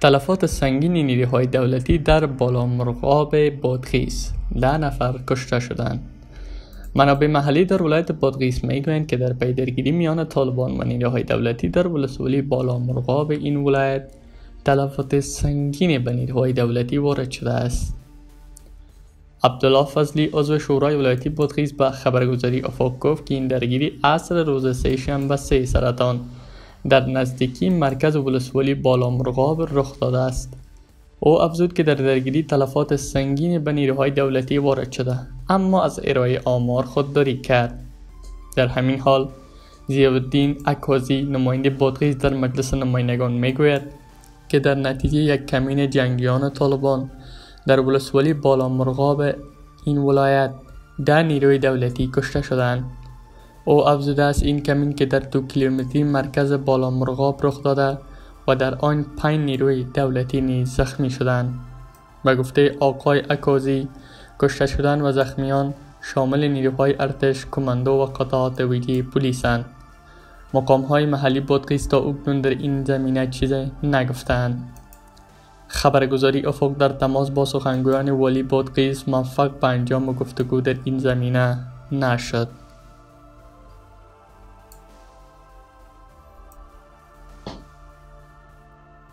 تلفات سنگین نیروهای دولتی در بالامرغاب بادغیس. ده نفر کشته شدند منابع محلی در ولایت بادغیس می‌گویند که در پیدرگیری میان طالبان و نیروهای دولتی در ولسوالی بالامرغاب این ولایت تلفات سنگین به نیروهای دولتی وارد شده است. عبدالله فضلی عضو شورای ولایتی بادغیس به خبرگزاری افاق گفت که این درگیری اصر روز سه شنبه سه سرطان در نزدیکی مرکز ولسوالی بالامرغاب رخ داده است. او افزود که در درگیری تلفات سنگین به نیروهای دولتی وارد شده اما از ارائه آمار خودداری کرد. در همین حال زیاودین اکوازی نماینده بادغیس در مجلس نمایندگان می‌گوید که در نتیجه یک کمین جنگیان طالبان در ولسوالی بالامرغاب این ولایت ده نیروی دولتی کشته شدند او افزوده است این کمین که در دو کیلومتری مرکز بالامرغاب رخ داده و در آن پنج نیروی دولتی نیز زخمی شدند و گفته آقای اکازی کشته شدن و زخمیان شامل نیروهای ارتش کماندو و قطعات ویژه پلیسند مقام های محلی بادغیس تا اکنون در این زمینه چیزی نگفتند خبرگزاری افق در تماس با سخنگویان والی بادغیس موفق به انجام گفتگو در این زمینه نشد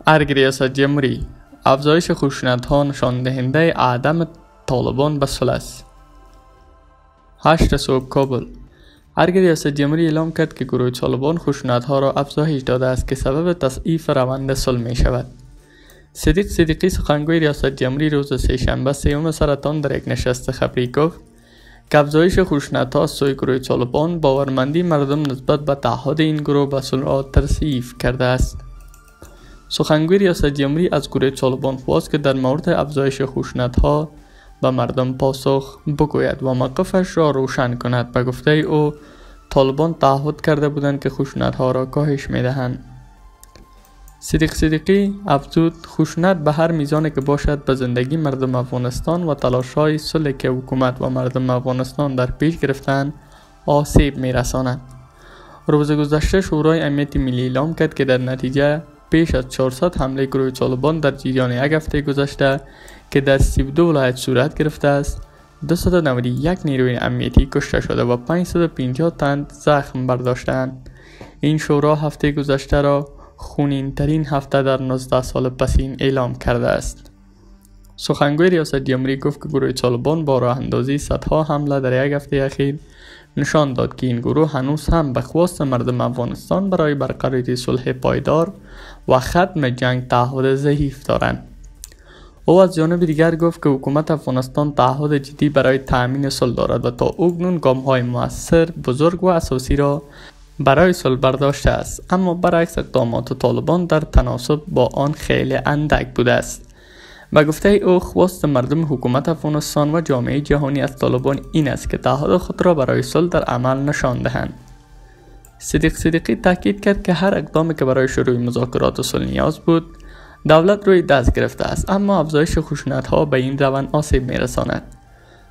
ارگ ریاست جمهوری افزایش خشونت ها نشان دهنده عدم طالبان به صلح است هشت صبح کابل. ارگ ریاست جمهوری اعلام کرد که گروه طالبان خشونت ها را افزایش داده است که سبب تصعیف روند صلح می شود. صدیق صدیقی سخنگوی ریاست جمهوری روز سهشنبه سیوم سرطان در یک نشست خبری گفت که افزایش خشونت ها سوی گروه طالبان باورمندی مردم نسبت به تعهد این گروه به صلح ترسیف کرده است. سخنگوی ریاست جمهوری از گروه طالبان خواست که در مورد افزایش خشونت ها به مردم پاسخ بگوید و موقفش را روشن کند به گفته او طالبان تعهد کرده بودند که خشونت ها را کاهش می دهند صدیق صدیقی افزود خشونت به هر میزانی که باشد به زندگی مردم افغانستان و تلاش های صلح که حکومت و مردم افغانستان در پیش گرفتن آسیب می رساند. روز گذشته شورای امنیت ملی اعلام کرد که در نتیجه پیش از 400 حمله گروه طالبان در جریان یک هفته گذشته که در 32 ولایت صورت گرفته است. 291 نیروی امنیتی کشته شده و 550 تن زخم برداشتند این شورا هفته گذشته را خونین ترین هفته در 19 سال پسین اعلام کرده است. سخنگوی ریاست جمهوری گفت که گروه طالبان با راه اندازی صدها حمله در یک هفته اخیر نشان داد که این گروه هنوز هم به خواست مردم افغانستان برای برقراری صلح پایدار و ختم جنگ تعهد ضعیف دارند. او از جانب دیگر گفت که حکومت افغانستان تعهد جدی برای تأمین صلح دارد و تا اکنون گام های موثر بزرگ و اساسی را برای صلح برداشته است. اما برعکس اقدامات طالبان در تناسب با آن خیلی اندک بوده است. به گفته او خواست مردم حکومت افغانستان و جامعه جهانی از طالبان این است که تعهد خود را برای صلح در عمل نشان دهند. صدیق صدیقی تاکید کرد که هر اقدامی که برای شروع مذاکرات صلح نیاز بود دولت روی دست گرفته است اما افزایش خشونت ها به این روند آسیب میرساند.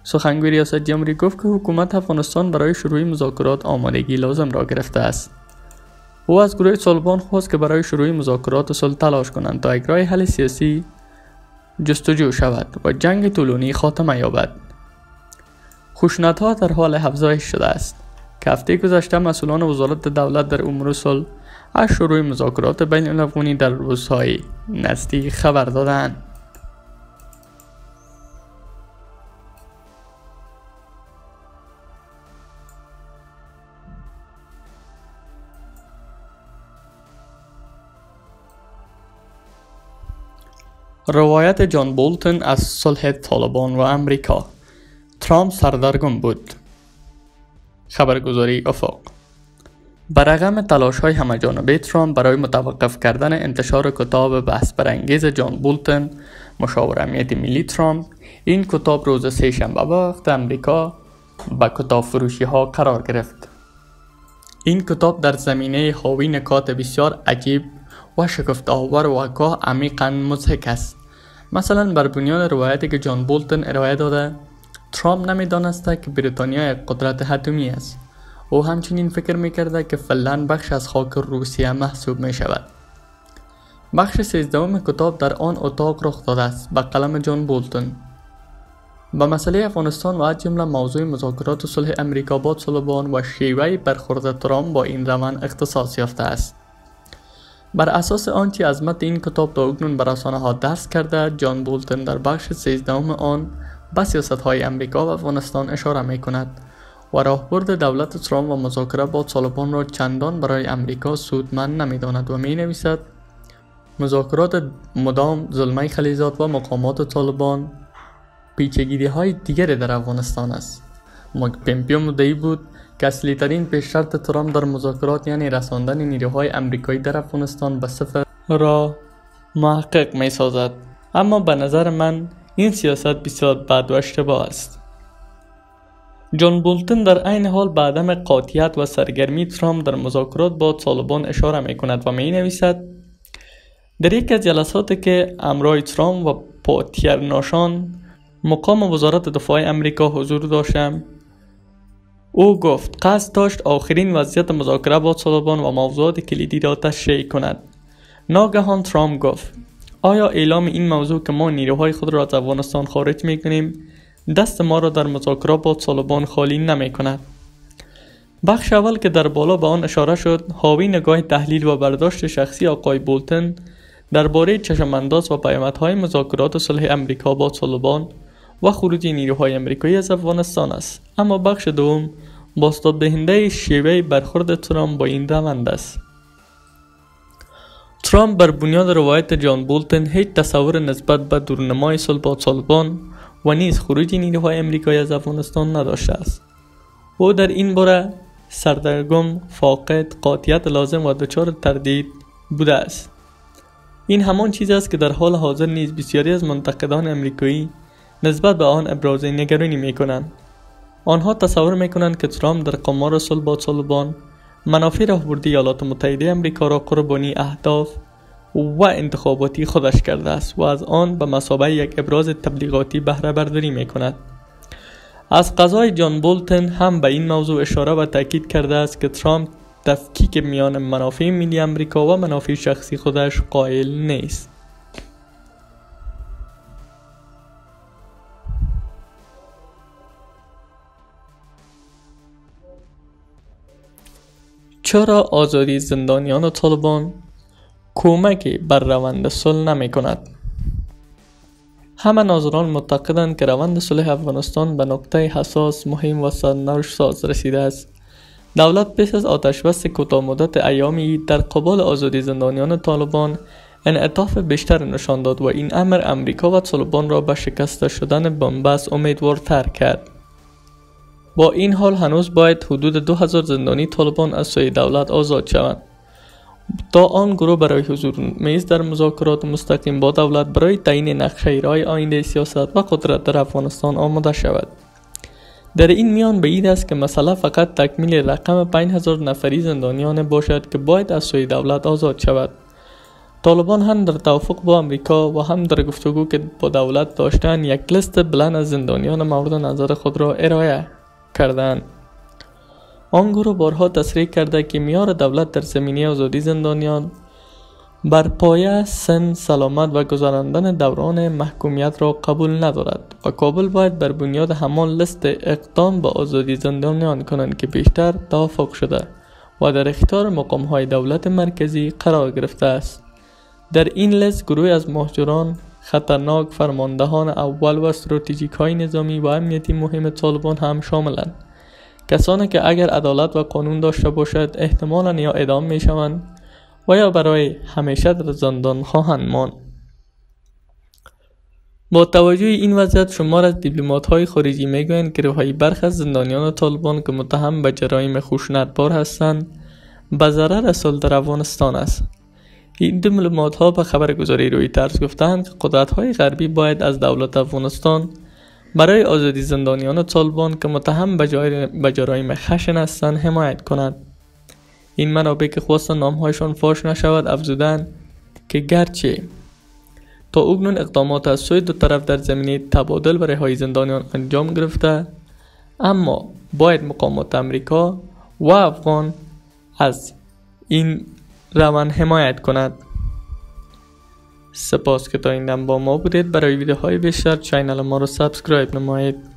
سخنگوی ریاست جمهوری گفت که حکومت افغانستان برای شروع مذاکرات آمادگی لازم را گرفته است. او از گروه طالبان خواست که برای شروع مذاکرات صلح تلاش کنند تا اجرای حل سیاسی جستجو شود و جنگ طولانی خاتمه یابد. خشونت ها در حال افزایش شده است. که هفته گذشته مسئولان وزارت دولت در صلح از شروع مذاکرات بین الافغانی در روزهای نزدیک خبر دادند. روایت جان بولتن از صلح طالبان و امریکا. ترامپ سردرگم بود. خبرگزاری افاق برغم تلاش های همه جانبه ترامپ برای متوقف کردن انتشار کتاب بحث برانگیز جان بولتن مشاور امنیت ملی ترامپ این کتاب روز سه شنبه وقت امریکا به کتاب فروشی ها قرار گرفت. این کتاب در زمینه حاوی نکات بسیار عجیب و شگفت آور و گاه عمیقا مضحک است. مثلا بر بنیان روایتی که جان بولتن ارائه داده ترامپ نمی‌دانسته که بریتانیا یک قدرت اتمی است. او همچنین فکر می‌کرده که فنلند بخش از خاک روسیه محسوب می شود بخش سیزدهم کتاب در آن اتاق رخ داده است به قلم جان بولتون به مسئله افغانستان و از جمله موضوع مذاکرات صلح امریکا با طالبان و شیوه برخورد ترامپ با این روند اختصاص یافته است. بر اساس آنچه از متن این کتاب تا اکنون بر رسانه ها دست کرده جان بولتن در بخش سیزدهم آن به سیاست های امریکا و افغانستان اشاره می کند و راهبرد دولت ترامپ و مذاکره با طالبان را چندان برای امریکا سودمند نمی‌داند و می نویسد مذاکرات مدام ظلمه خلیزات و مقامات طالبان پیچگیری های دیگری در افغانستان است. پمپیو مدعی بود که اصلی ترین پیش شرط ترامپ در مذاکرات یعنی رساندن نیروهای امریکایی در افغانستان به صفر را محقق می سازد اما به نظر من این سیاست بسیار بد و اشتباه است. جان بولتن در عین حال به عدم قاطعیت و سرگرمی ترامپ در مذاکرات با طالبان اشاره می کند و می نویسد در یک از جلساتی که امرای ترامپ و پاتیر ناشان مقام وزارت دفاع امریکا حضور داشتم او گفت قصد داشت آخرین وضعیت مذاکره با طالبان و موضوعات کلیدی را تشریح کند. ناگهان ترامپ گفت آیا اعلام این موضوع که ما نیروهای خود را از افغانستان خارج می کنیم دست ما را در مذاکره با طالبان خالی نمی کند بخش اول که در بالا به آن اشاره شد حاوی نگاه تحلیل و برداشت شخصی آقای بولتن درباره چشمانداز و پیامدهای مذاکرات صلح امریکا با طالبان و خروج نیروهای امریکایی از افغانستان است. اما بخش دوم باستاد دهنده شیوه برخورد ترامپ با این روند است. ترامپ بر بنیاد روایت جان بولتن هیچ تصور نسبت به دورنمای صلح با طالبان و نیز خروج نیروهای امریکایی از افغانستان نداشته است. او در این باره سردرگم فاقد قاطعیت لازم و دچار تردید بوده است. این همان چیز است که در حال حاضر نیز بسیاری از منتقدان امریکایی نسبت به آن ابراز نگرانی می کنند آنها تصور می کنند که ترامپ در قمار صلح با طالبان منافع راهبردی ایالات متحده امریکا را قربانی اهداف و انتخاباتی خودش کرده است و از آن به مسابقه یک ابراز تبلیغاتی بهره برداری می کند از قضای جان بولتن هم به این موضوع اشاره و تاکید کرده است که ترامپ تفکیک میان منافع ملی امریکا و منافع شخصی خودش قائل نیست. چرا آزادی زندانیان طالبان کمکی بر روند صلح نمی کند؟ همه ناظران معتقدند که روند صلح افغانستان به نقطه حساس مهم و سرنوشت ساز رسیده است. دولت پس از آتش بس کوتاه مدت ایامی در قبال آزادی زندانیان طالبان انعطاف بیشتر نشان داد و این امر امریکا و طالبان را به شکست شدن بنبست امیدوارتر کرد. با این حال هنوز باید حدود 2000 زندانی طالبان از سوی دولت آزاد شوند. تا آن گروه برای حضور میز در مذاکرات مستقیم با دولت برای تعیین نقشه رای آینده سیاست و قدرت در افغانستان آماده شود. در این میان بعید است که مسئله فقط تکمیل رقم 5000 نفری زندانیان باشد که باید از سوی دولت آزاد شود. طالبان هم در توافق با امریکا و هم در گفتگو که با دولت داشتن یک لست بلند از زندانیان مورد نظر خود را ارائه کردند آن گروه بارها تصریح کرده که میار دولت در زمینه آزادی زندانیان بر پایه سن سلامت و گذراندن دوران محکومیت را قبول ندارد و کابل باید بر بنیاد همان لست اقدام به آزادی زندانیان کنند که بیشتر توافق شده و در اختیار مقام های دولت مرکزی قرار گرفته است. در این لست گروه از مهاجران خطرناک فرماندهان اول و استراتژیک های نظامی و امنیتی مهم طالبان هم شاملند. کسانی که اگر عدالت و قانون داشته باشد احتمالا یا اعدام می شوند و یا برای همیشه در زندان خواهند ماند. با توجه این وضعیت شمار از دیپلمات های خارجی می‌گویند که روحی برخ از زندانیان طالبان که متهم به جرایم خشونتبار هستند به ضرر اصل در افغانستان است. این دیپلمات ها به خبرگزاری روی ترس گفتند که قدرت های غربی باید از دولت افغانستان برای آزادی زندانیان طالبان که متهم به جرایم خشن هستند حمایت کند این منابع که خواستن نامهایشان فاش نشود افزودن که گرچه تا اکنون اقدامات از سوی دو طرف در زمینه تبادل و رهایی زندانیان انجام گرفته اما باید مقامات امریکا و افغان از این روند حمایت کند. سپاس که تا این دم با ما بودید. برای ویدیوهای بیشتر channel ما رو subscribe نمایید.